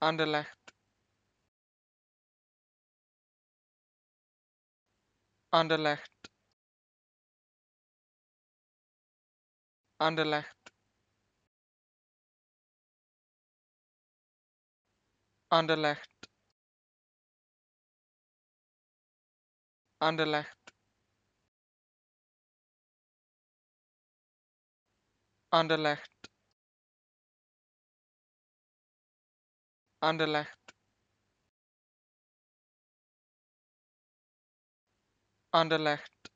Anderlecht. Anderlecht. Anderlecht. Anderlecht. Anderlecht. Anderlecht Anderlecht Anderlecht